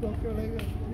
多漂亮！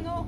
の